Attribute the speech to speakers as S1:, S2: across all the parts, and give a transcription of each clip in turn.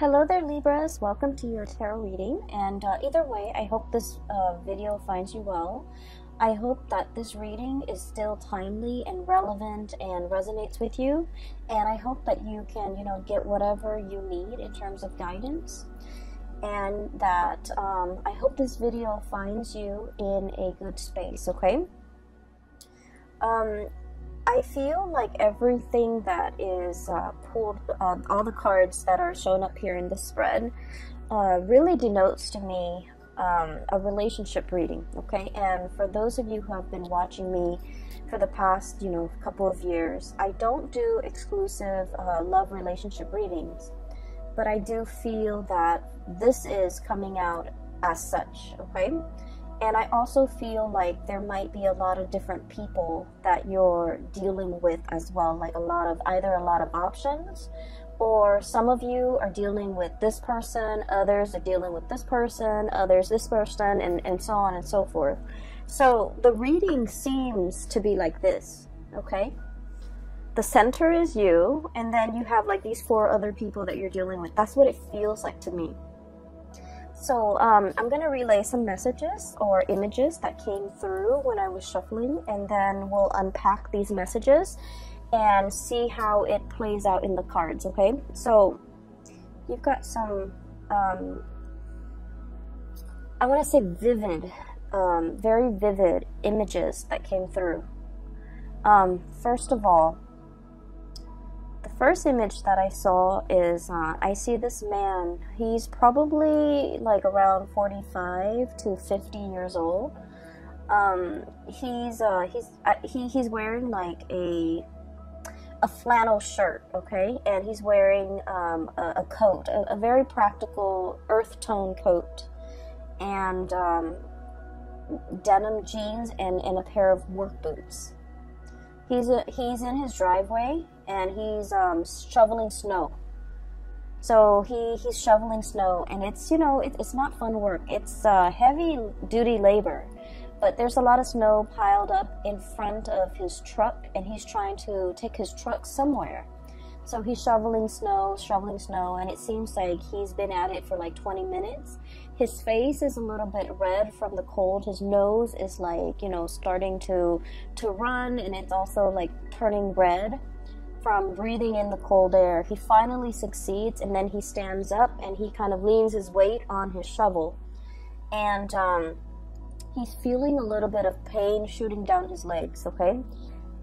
S1: Hello there, Libras. Welcome to your tarot reading. And uh, either way, I hope this uh, video finds you well. I hope that this reading is still timely and relevant and resonates with you. And I hope that you can, you know, get whatever you need in terms of guidance. And that um, I hope this video finds you in a good space, okay? Um, I feel like everything that is uh, pulled, uh, all the cards that are shown up here in the spread, uh, really denotes to me um, a relationship reading. Okay, and for those of you who have been watching me for the past, you know, couple of years, I don't do exclusive uh, love relationship readings, but I do feel that this is coming out as such. Okay and I also feel like there might be a lot of different people that you're dealing with as well, like a lot of either a lot of options, or some of you are dealing with this person, others are dealing with this person, others this person, and, and so on and so forth. So the reading seems to be like this, okay? The center is you, and then you have like these four other people that you're dealing with. That's what it feels like to me. So um, I'm going to relay some messages or images that came through when I was shuffling, and then we'll unpack these messages and see how it plays out in the cards, okay? So you've got some, um, I want to say vivid, um, very vivid images that came through. Um, first of all, first image that I saw is uh, I see this man. He's probably like around 45 to 50 years old. Um, he's uh, he's uh, he, he's wearing like a a flannel shirt, okay, and he's wearing um, a, a, coat, a, a, very practical earth tone coat, and um, denim jeans and, and a pair of work boots. He's a, he's in his driveway and he's um, shoveling snow. So he he's shoveling snow, and it's you know it, it's not fun work. It's uh, heavy duty labor, but there's a lot of snow piled up in front of his truck, and he's trying to take his truck somewhere. So he's shoveling snow, shoveling snow, and it seems like he's been at it for like 20 minutes. His face is a little bit red from the cold. His nose is like, you know, starting to to run and it's also like turning red from breathing in the cold air. He finally succeeds and then he stands up and he kind of leans his weight on his shovel. And um, he's feeling a little bit of pain shooting down his legs, okay?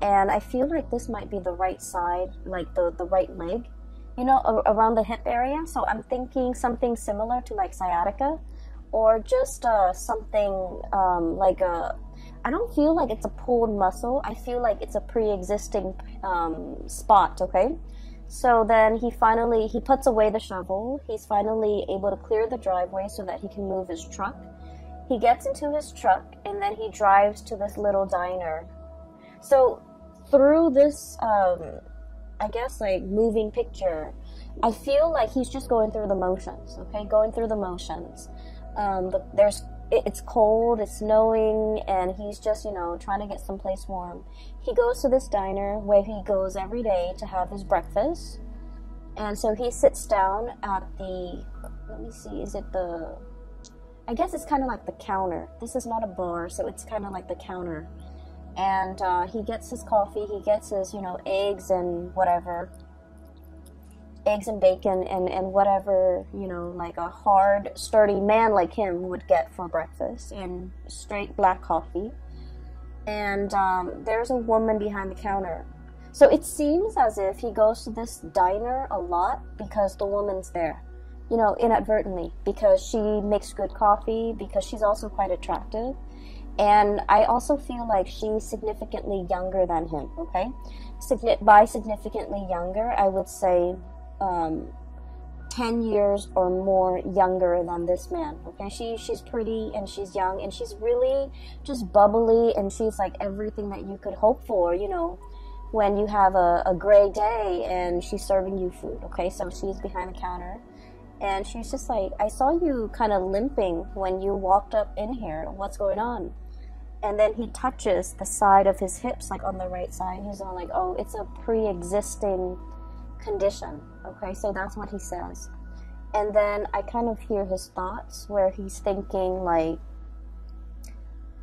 S1: And I feel like this might be the right side, like the, the right leg, you know, around the hip area. So I'm thinking something similar to like sciatica or just uh, something um, like a I don't feel like it's a pulled muscle. I feel like it's a pre-existing um, spot. Okay. So then he finally he puts away the shovel. He's finally able to clear the driveway so that he can move his truck. He gets into his truck and then he drives to this little diner. So through this, um, I guess like moving picture, I feel like he's just going through the motions. Okay, going through the motions. Um, the, there's it's cold, it's snowing, and he's just, you know, trying to get someplace warm. He goes to this diner where he goes every day to have his breakfast. And so he sits down at the, let me see, is it the, I guess it's kind of like the counter. This is not a bar, so it's kind of like the counter. And uh, he gets his coffee, he gets his, you know, eggs and whatever eggs and bacon and, and whatever, you know, like a hard, sturdy man like him would get for breakfast and straight black coffee. And um, there's a woman behind the counter. So it seems as if he goes to this diner a lot because the woman's there, you know, inadvertently, because she makes good coffee, because she's also quite attractive. And I also feel like she's significantly younger than him, okay? By significantly younger, I would say um, 10 years or more younger than this man okay? She she's pretty and she's young and she's really just bubbly and she's like everything that you could hope for you know when you have a, a gray day and she's serving you food okay? So she's behind the counter and she's just like i saw you kind of limping when you walked up in here. What's going on? And then he touches the side of his hips like on the right side. He's all like oh it's a pre-existing condition. Okay, so that's what he says. and then I kind of hear his thoughts where he's thinking like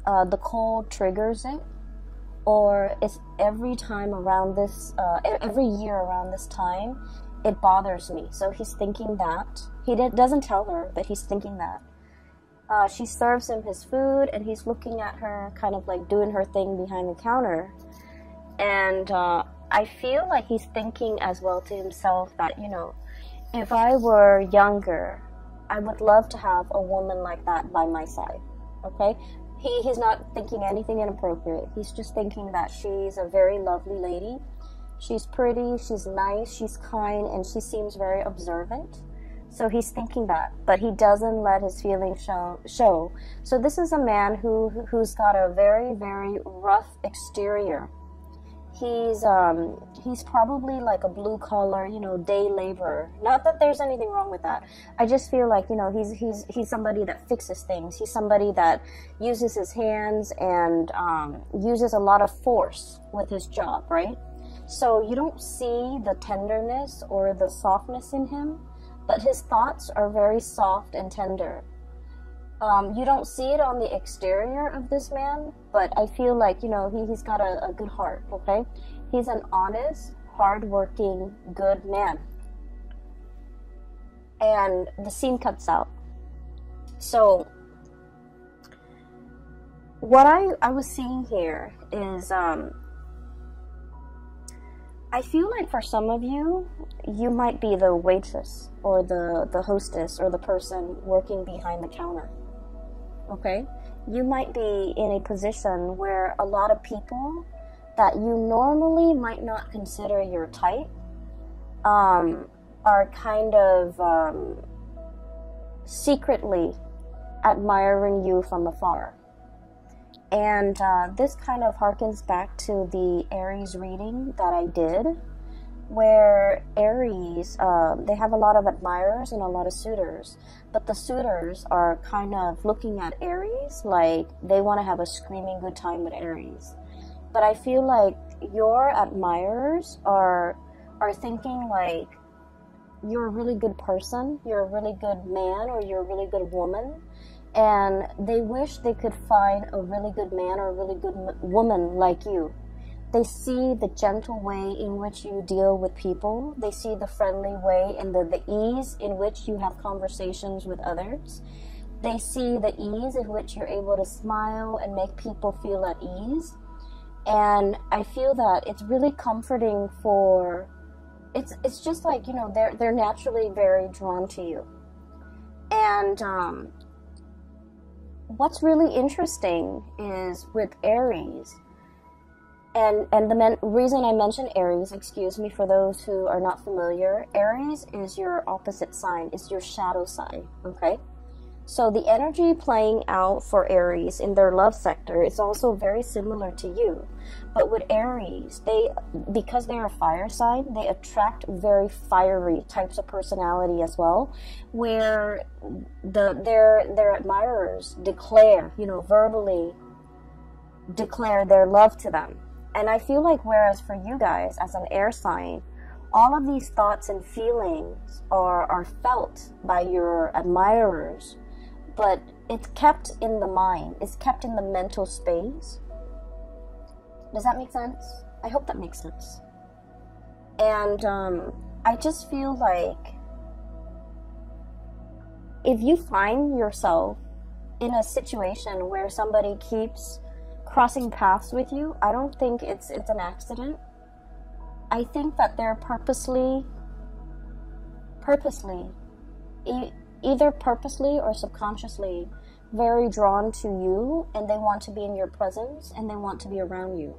S1: uh, the cold triggers it, or it's every time around this, uh, every year around this time, it bothers me. So he's thinking that. He did, doesn't tell her, but he's thinking that. Uh, she serves him his food, and he's looking at her, kind of like doing her thing behind the counter. And uh, I feel like he's thinking as well to himself that, you know, if I were younger, I would love to have a woman like that by my side. Okay? He, he's not thinking anything inappropriate. He's just thinking that she's a very lovely lady. She's pretty, she's nice, she's kind, and she seems very observant. So he's thinking that, but he doesn't let his feelings show. show. So this is a man who who's got a very very rough exterior he's um he's probably like a blue collar you know day laborer. Not that there's anything wrong with that. I just feel like you know he's he's he's somebody that fixes things. He's somebody that uses his hands and um, uses a lot of force with his job right? So you don't see the tenderness or the softness in him but his thoughts are very soft and tender um, you don't see it on the exterior of this man, but I feel like, you know, he, he's got a, a good heart, okay? He's an honest, hardworking, good man. And the scene cuts out. So, what I, I was seeing here is um, I feel like for some of you, you might be the waitress or the, the hostess or the person working behind the counter okay? You might be in a position where a lot of people that you normally might not consider your type um, are kind of um, secretly admiring you from afar. And uh, this kind of harkens back to the Aries reading that I did where Aries, uh, they have a lot of admirers and a lot of suitors, but the suitors are kind of looking at Aries like they want to have a screaming good time with Aries. But I feel like your admirers are are thinking like you're a really good person, you're a really good man, or you're a really good woman, and they wish they could find a really good man or a really good woman like you they see the gentle way in which you deal with people. They see the friendly way and the, the ease in which you have conversations with others. They see the ease in which you're able to smile and make people feel at ease. And I feel that it's really comforting for it's it's just like, you know, they're they're naturally very drawn to you. And um what's really interesting is with Aries and and the men- reason I mention Aries, excuse me for those who are not familiar, Aries is your opposite sign, it's your shadow sign, okay? So the energy playing out for Aries in their love sector is also very similar to you. But with Aries, they because they're a fire sign, they attract very fiery types of personality as well, where the their their admirers declare, you know, verbally declare their love to them and I feel like, whereas for you guys as an air sign, all of these thoughts and feelings are, are felt by your admirers, but it's kept in the mind, it's kept in the mental space. Does that make sense? I hope that makes sense. And um, I just feel like if you find yourself in a situation where somebody keeps crossing paths with you, I don't think it's it's an accident. I think that they're purposely purposely e- either purposely or subconsciously very drawn to you and they want to be in your presence and they want to be around you.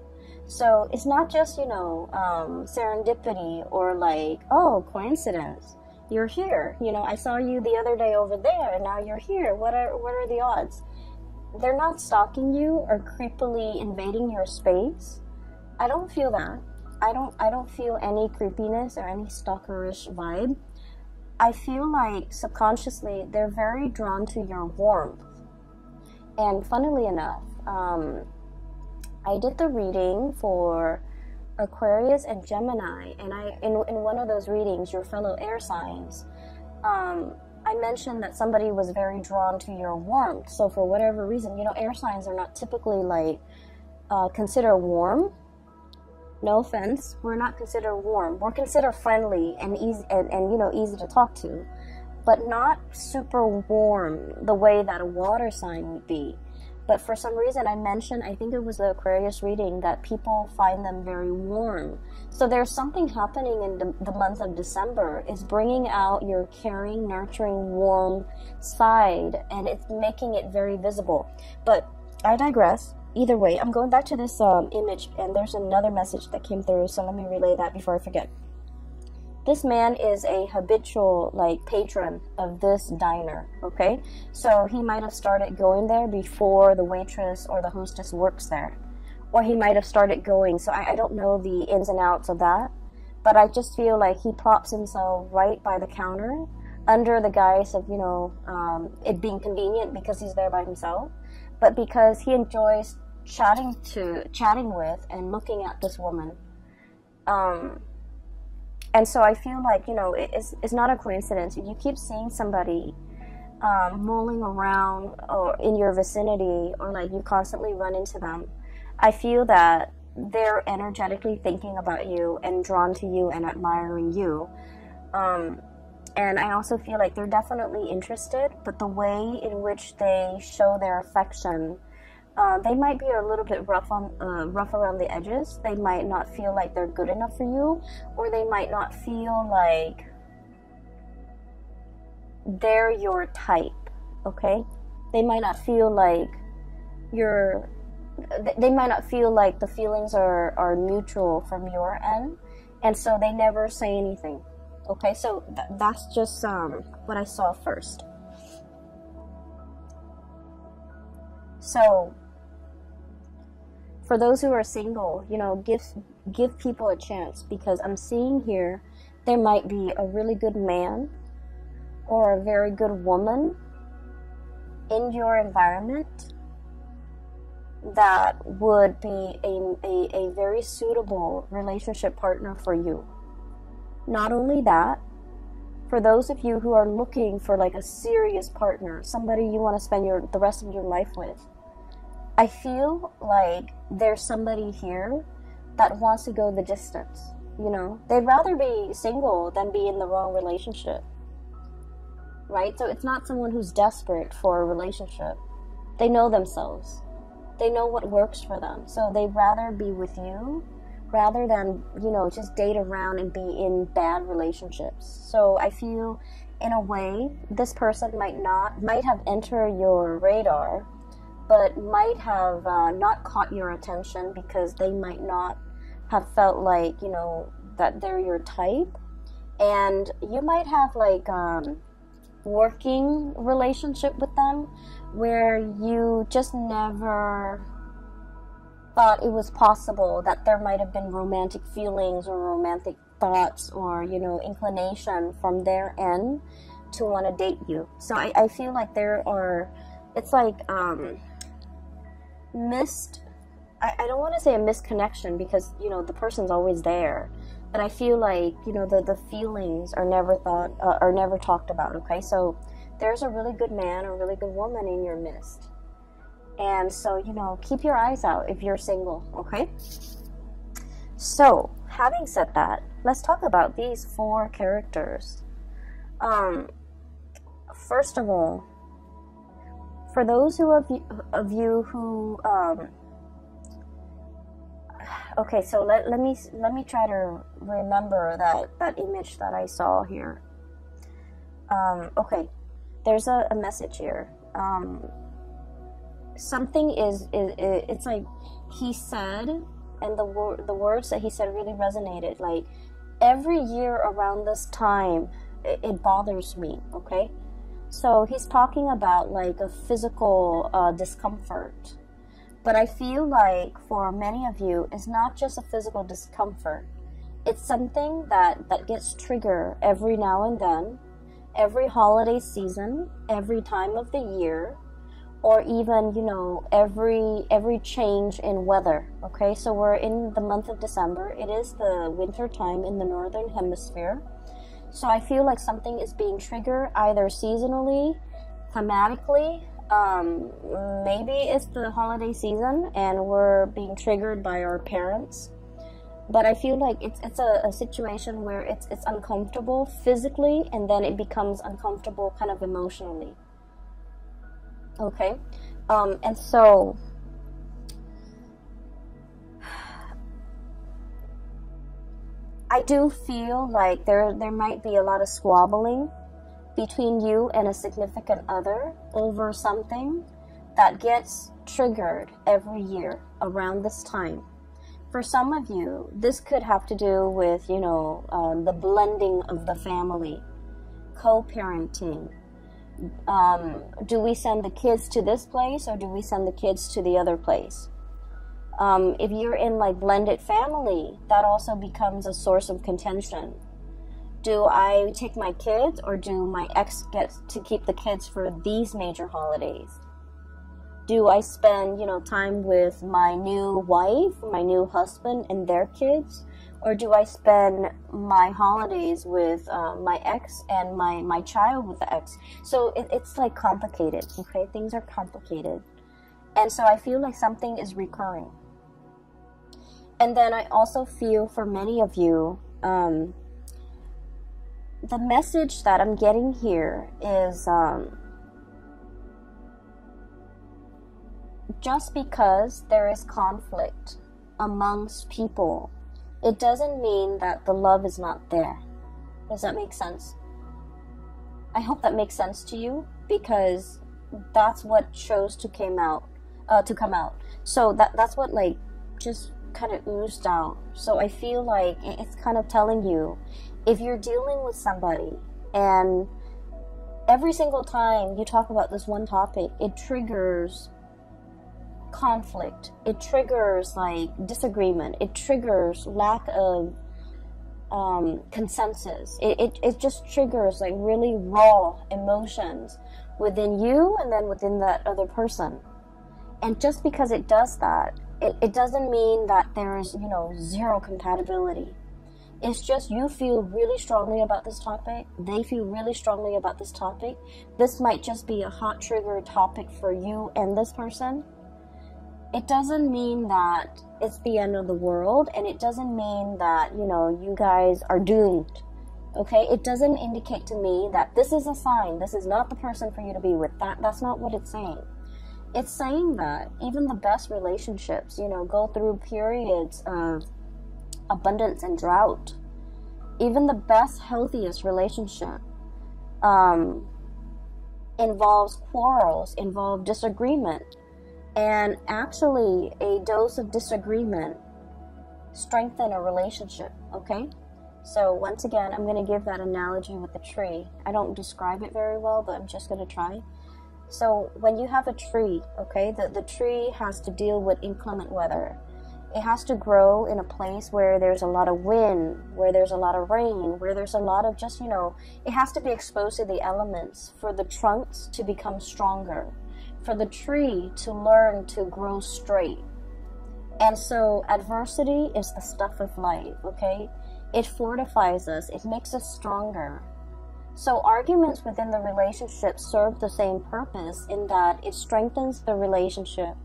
S1: So it's not just, you know, um, serendipity or like, oh, coincidence. You're here. You know, I saw you the other day over there and now you're here. What are what are the odds? They're not stalking you or creepily invading your space. I don't feel that. I don't I don't feel any creepiness or any stalkerish vibe. I feel like subconsciously they're very drawn to your warmth. And funnily enough, um, I did the reading for Aquarius and Gemini, and I in in one of those readings, your fellow air signs, um, I mentioned that somebody was very drawn to your warmth. So for whatever reason, you know, air signs are not typically like uh, considered warm. No offense, we're not considered warm. We're considered friendly and easy and, and you know easy to talk to, but not super warm the way that a water sign would be. But for some reason, I mentioned, I think it was the Aquarius reading, that people find them very warm. So there's something happening in the, the month of December. It's bringing out your caring, nurturing, warm side, and it's making it very visible. But I digress. Either way, I'm going back to this um, image, and there's another message that came through, so let me relay that before I forget this man is a habitual like patron of this diner okay? So he might have started going there before the waitress or the hostess works there. Or he might have started going so I, I don't know the ins and outs of that. But i just feel like he plops himself right by the counter under the guise of you know um, it being convenient because he's there by himself. But because he enjoys chatting to chatting with and looking at this woman um, and so I feel like you know it's it's not a coincidence. If you keep seeing somebody um, mulling around or in your vicinity, or like you constantly run into them, I feel that they're energetically thinking about you and drawn to you and admiring you. Um, and I also feel like they're definitely interested, but the way in which they show their affection uh, they might be a little bit rough on uh, rough around the edges. They might not feel like they're good enough for you, or they might not feel like they're your type. Okay, they might not feel like you're. They might not feel like the feelings are are mutual from your end, and so they never say anything. Okay, so th- that's just um, what I saw first. So for those who are single, you know, give give people a chance because I'm seeing here there might be a really good man or a very good woman in your environment that would be a, a, a very suitable relationship partner for you. Not only that, for those of you who are looking for like a serious partner, somebody you want to spend your the rest of your life with, I feel like there's somebody here that wants to go the distance. You know, they'd rather be single than be in the wrong relationship. Right? So it's not someone who's desperate for a relationship. They know themselves. They know what works for them. So they'd rather be with you rather than, you know, just date around and be in bad relationships. So I feel in a way this person might not might have entered your radar but might have uh, not caught your attention because they might not have felt like you know that they're your type. And you might have like um, working relationship with them where you just never thought it was possible that there might have been romantic feelings or romantic thoughts or you know inclination from their end to want to date you. So I, I feel like there are it's like um, missed I, I don't want to say a misconnection because you know the person's always there but i feel like you know the, the feelings are never thought uh, are never talked about okay? So there's a really good man or really good woman in your midst. And so you know keep your eyes out if you're single okay? So having said that let's talk about these four characters. Um first of all for those who of you, of you who um, okay so let, let me let me try to remember that that image that i saw here. Um, okay there's a, a message here. Um, something is, is, is it's like he said and the wor- the words that he said really resonated. Like every year around this time it, it bothers me okay so he's talking about like a physical uh, discomfort. But I feel like for many of you, it's not just a physical discomfort. It's something that, that gets triggered every now and then, every holiday season, every time of the year, or even, you know, every every change in weather. Okay, so we're in the month of December. It is the winter time in the northern hemisphere. So I feel like something is being triggered either seasonally, thematically. Um, maybe it's the holiday season and we're being triggered by our parents. But I feel like it's it's a, a situation where it's it's uncomfortable physically and then it becomes uncomfortable kind of emotionally. Okay, um, and so I do feel like there there might be a lot of squabbling between you and a significant other over something that gets triggered every year around this time. For some of you, this could have to do with, you know, uh, the blending of the family, co parenting. Um, do we send the kids to this place or do we send the kids to the other place? Um, if you're in like blended family, that also becomes a source of contention. Do I take my kids or do my ex get to keep the kids for these major holidays? Do I spend, you know, time with my new wife, my new husband and their kids? Or do I spend my holidays with uh, my ex and my, my child with the ex? So it, it's like complicated, okay? Things are complicated. And so I feel like something is recurring and then I also feel for many of you, um, the message that I'm getting here is um, just because there is conflict amongst people, it doesn't mean that the love is not there. Does that make sense? I hope that makes sense to you because that's what chose to came out uh, to come out. So that that's what like just kind of oozed out. So I feel like it's kind of telling you if you're dealing with somebody and every single time you talk about this one topic, it triggers conflict, it triggers like disagreement, it triggers lack of um, consensus. It, it, it just triggers like really raw emotions within you and then within that other person. And just because it does that, it, it doesn't mean that there's, you know, zero compatibility. It's just you feel really strongly about this topic, they feel really strongly about this topic. This might just be a hot trigger topic for you and this person. It doesn't mean that it's the end of the world, and it doesn't mean that, you know, you guys are doomed. Okay? It doesn't indicate to me that this is a sign, this is not the person for you to be with. That that's not what it's saying it's saying that even the best relationships, you know, go through periods of abundance and drought. Even the best, healthiest relationship um, involves quarrels, involve disagreement, and actually, a dose of disagreement strengthen a relationship. Okay. So once again, I'm going to give that analogy with the tree. I don't describe it very well, but I'm just going to try. So when you have a tree, okay, the, the tree has to deal with inclement weather. It has to grow in a place where there's a lot of wind, where there's a lot of rain, where there's a lot of just, you know, it has to be exposed to the elements for the trunks to become stronger, for the tree to learn to grow straight. And so adversity is the stuff of life, okay? It fortifies us, it makes us stronger. So arguments within the relationship serve the same purpose in that it strengthens the relationship.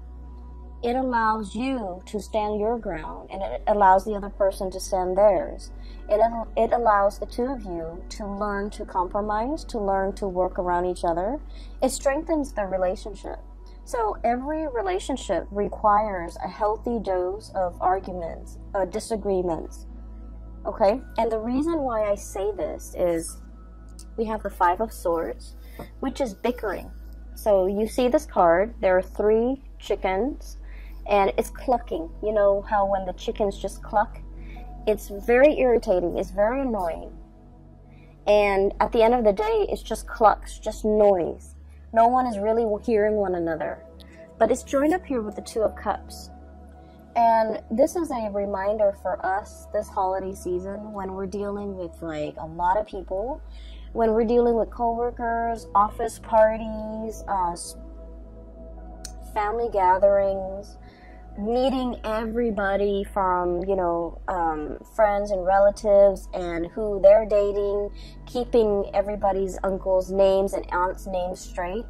S1: It allows you to stand your ground and it allows the other person to stand theirs. It, it allows the two of you to learn to compromise, to learn to work around each other. It strengthens the relationship. So every relationship requires a healthy dose of arguments, uh, disagreements. Okay? And the reason why I say this is we have the Five of Swords, which is bickering. So you see this card, there are three chickens, and it's clucking. You know how when the chickens just cluck? It's very irritating, it's very annoying. And at the end of the day, it's just clucks, just noise. No one is really hearing one another. But it's joined up here with the Two of Cups. And this is a reminder for us this holiday season when we're dealing with like a lot of people when we're dealing with coworkers, office parties, uh, family gatherings, meeting everybody from you know um, friends and relatives and who they're dating keeping everybody's uncles names and aunts names straight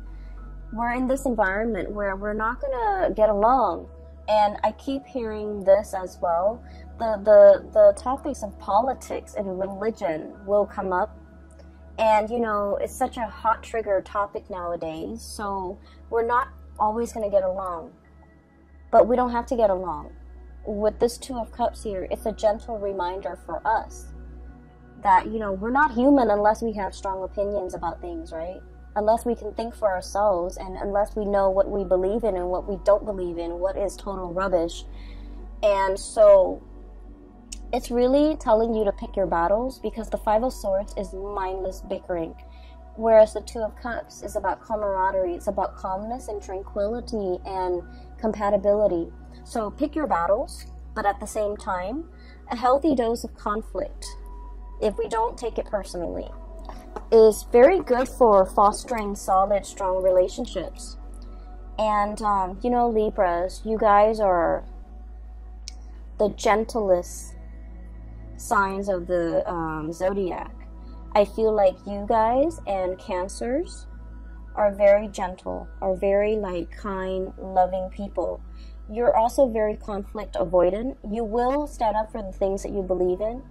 S1: we're in this environment where we're not gonna get along. And i keep hearing this as well. The the, the topics of politics and religion will come up and you know it's such a hot trigger topic nowadays so we're not always going to get along but we don't have to get along. With this Two of Cups here, it's a gentle reminder for us that, you know, we're not human unless we have strong opinions about things, right? Unless we can think for ourselves and unless we know what we believe in and what we don't believe in, what is total rubbish. And so it's really telling you to pick your battles because the Five of Swords is mindless bickering. Whereas the Two of Cups is about camaraderie, it's about calmness and tranquility and compatibility. So pick your battles, but at the same time, a healthy dose of conflict, if we don't take it personally, is very good for fostering solid, strong relationships. And, um, you know, Libras, you guys are the gentlest signs of the um, zodiac. I feel like you guys and Cancers are very gentle, are very like kind, loving people. You're also very conflict avoidant. You will stand up for the things that you believe in,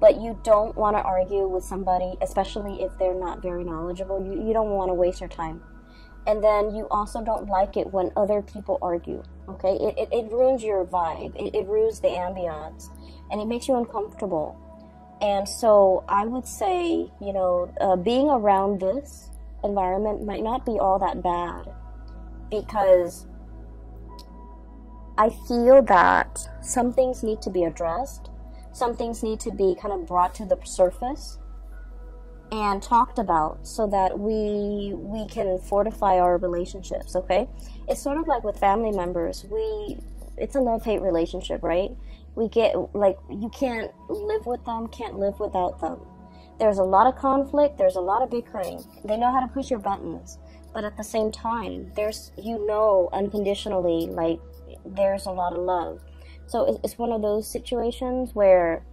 S1: but you don't want to argue with somebody, especially if they're not very knowledgeable. You, you don't want to waste your time. And then you also don't like it when other people argue. Okay? It, it, it ruins your vibe, it, it ruins the ambiance, and it makes you uncomfortable. And so I would say, you know, uh, being around this environment might not be all that bad because I feel that some things need to be addressed, some things need to be kind of brought to the surface and talked about so that we we can fortify our relationships okay it's sort of like with family members we it's a love-hate relationship right we get like you can't live with them can't live without them there's a lot of conflict, there's a lot of bickering. They know how to push your buttons, but at the same time, there's you know unconditionally like there's a lot of love. So it's one of those situations where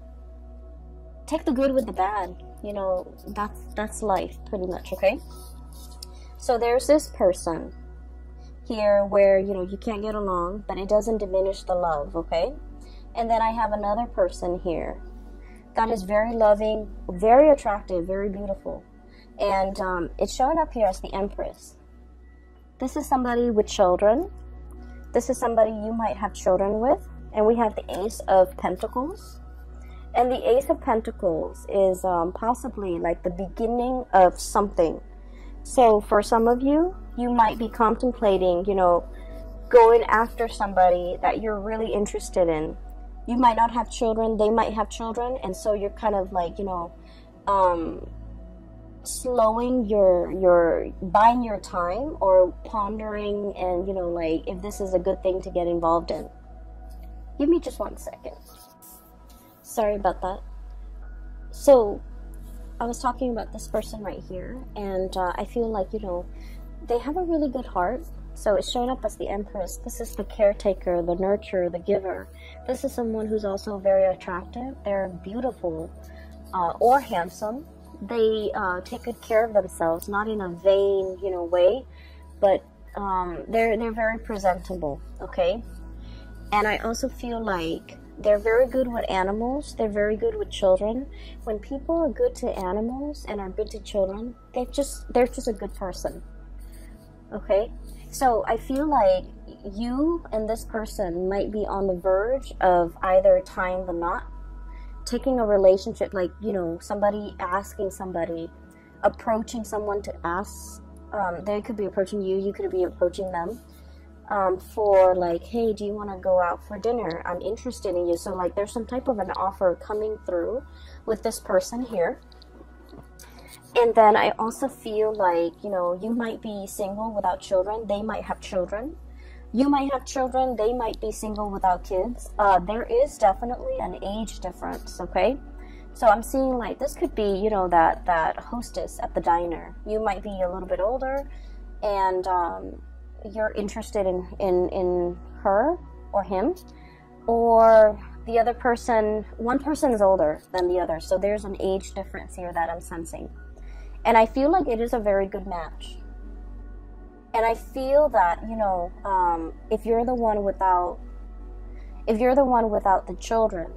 S1: take the good with the bad. You know, that's that's life pretty much, okay? So there's this person here where, you know, you can't get along, but it doesn't diminish the love, okay? And then I have another person here that is very loving, very attractive, very beautiful. And um, it's showing up here as the Empress. This is somebody with children. This is somebody you might have children with. And we have the Ace of Pentacles. And the Ace of Pentacles is um, possibly like the beginning of something. So for some of you, you might be contemplating, you know, going after somebody that you're really interested in. You might not have children they might have children and so you're kind of like you know um, slowing your your buying your time or pondering and you know like if this is a good thing to get involved in. Give me just one second. Sorry about that. So i was talking about this person right here and uh, i feel like you know they have a really good heart so it's showing up as the Empress. This is the caretaker, the nurturer, the giver. This is someone who's also very attractive. They're beautiful uh, or handsome. They uh, take good care of themselves, not in a vain, you know, way, but um, they're they're very presentable. Okay, and I also feel like they're very good with animals. They're very good with children. When people are good to animals and are good to children, they just they're just a good person. Okay, so I feel like you and this person might be on the verge of either tying the knot, taking a relationship, like, you know, somebody asking somebody, approaching someone to ask. Um, they could be approaching you, you could be approaching them. Um, for like, hey, do you want to go out for dinner? I'm interested in you. So, like, there's some type of an offer coming through with this person here and then I also feel like, you know, you might be single without children, they might have children. You might have children, they might be single without kids. Uh, there is definitely an age difference, okay? So I'm seeing like this could be, you know, that that hostess at the diner. You might be a little bit older, and um, you're interested in in in her, or him, or the other person, one person is older than the other, so there's an age difference here that I'm sensing. And I feel like it is a very good match. And I feel that, you know, um, if you're the one without, if you're the one without the children,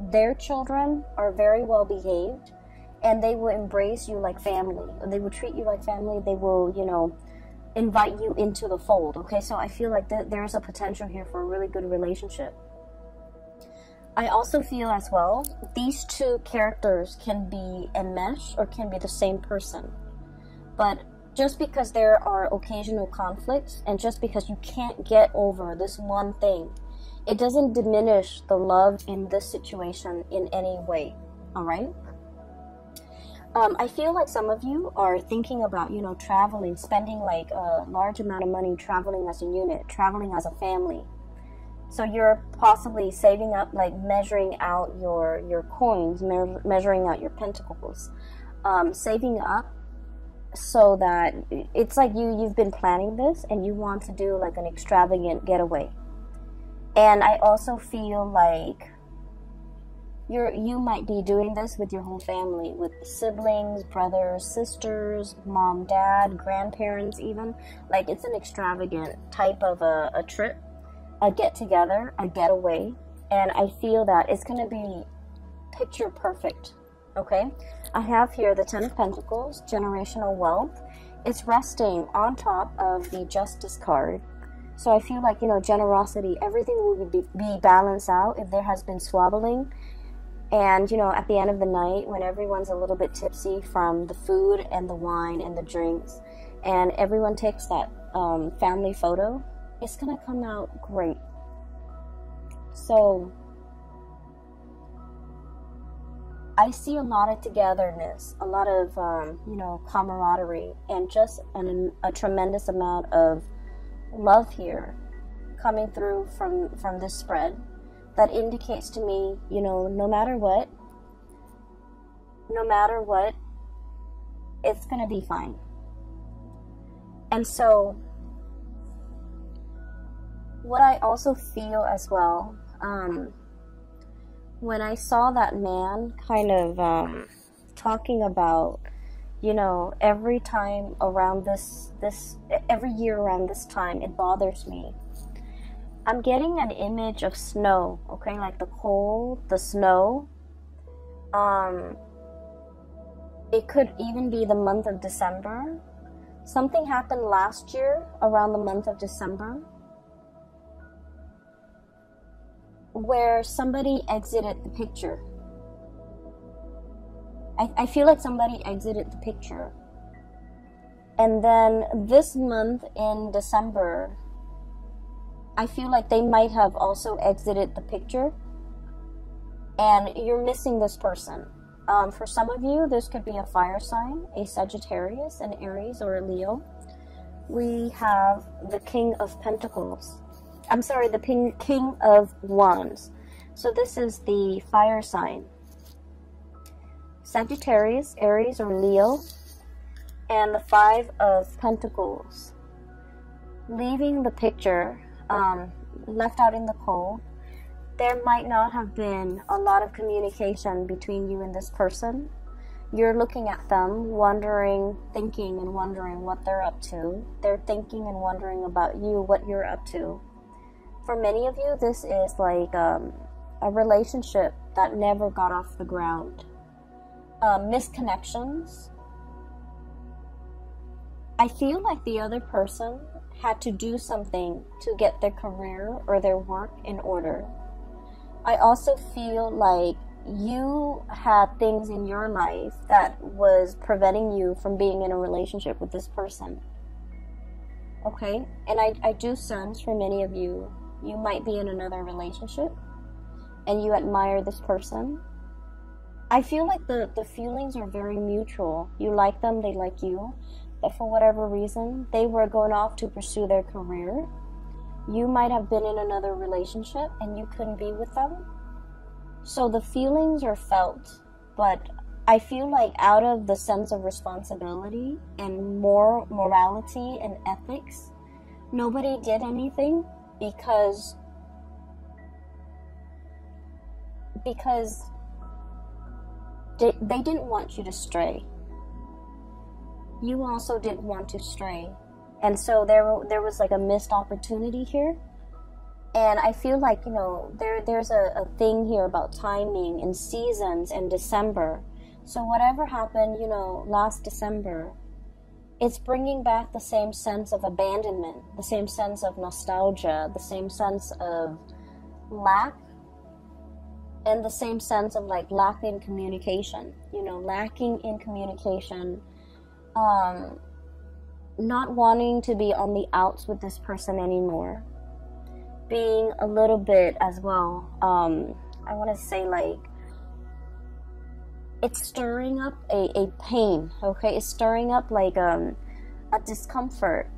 S1: their children are very well behaved and they will embrace you like family. They will treat you like family. They will, you know, invite you into the fold. Okay, so I feel like th- there's a potential here for a really good relationship. I also feel as well these two characters can be a mesh or can be the same person. But just because there are occasional conflicts and just because you can't get over this one thing, it doesn't diminish the love in this situation in any way. All right? Um, I feel like some of you are thinking about, you know, traveling, spending like a large amount of money traveling as a unit, traveling as a family. So you're possibly saving up, like measuring out your your coins, me- measuring out your pentacles, um, saving up so that it's like you you've been planning this and you want to do like an extravagant getaway. And I also feel like you're you might be doing this with your whole family, with siblings, brothers, sisters, mom, dad, grandparents, even. Like it's an extravagant type of a, a trip a get together, a getaway, and I feel that it's going to be picture perfect. Okay, I have here the Ten of Pentacles, generational wealth. It's resting on top of the Justice card. So I feel like, you know, generosity, everything will be, be balanced out if there has been swabbling. And, you know, at the end of the night, when everyone's a little bit tipsy from the food and the wine and the drinks, and everyone takes that um, family photo it's going to come out great. So, I see a lot of togetherness, a lot of, um, you know, camaraderie, and just an, a tremendous amount of love here coming through from, from this spread that indicates to me, you know, no matter what, no matter what, it's going to be fine. And so what I also feel as well, um, when I saw that man kind of um, talking about, you know, every time around this this every year around this time, it bothers me. I'm getting an image of snow, okay, like the cold, the snow. Um, it could even be the month of December. Something happened last year around the month of December where somebody exited the picture. I, I feel like somebody exited the picture. And then this month in December, I feel like they might have also exited the picture. And you're missing this person. Um, for some of you, this could be a fire sign, a Sagittarius, an Aries, or a Leo. We have the King of Pentacles. I'm sorry, the King of Wands. So this is the fire sign. Sagittarius, Aries, or Leo, and the Five of Pentacles. Leaving the picture, um, left out in the cold, there might not have been a lot of communication between you and this person. You're looking at them, wondering, thinking, and wondering what they're up to. They're thinking and wondering about you, what you're up to for many of you, this is like um, a relationship that never got off the ground. Uh, misconnections. I feel like the other person had to do something to get their career or their work in order. I also feel like you had things in your life that was preventing you from being in a relationship with this person. Okay? And I, I do sense for many of you you might be in another relationship and you admire this person. I feel like the, the feelings are very mutual. You like them, they like you. But for whatever reason, they were going off to pursue their career. You might have been in another relationship and you couldn't be with them. So the feelings are felt, but I feel like out of the sense of responsibility and more morality and ethics, nobody did anything because because they, they didn't want you to stray. You also didn't want to stray. And so there there was like a missed opportunity here. And I feel like, you know, there there's a, a thing here about timing and seasons and December. So whatever happened, you know, last December, it's bringing back the same sense of abandonment, the same sense of nostalgia, the same sense of lack and the same sense of like lacking communication you know lacking in communication um not wanting to be on the outs with this person anymore being a little bit as well um i want to say like it's stirring up a, a pain okay? It's stirring up like um a discomfort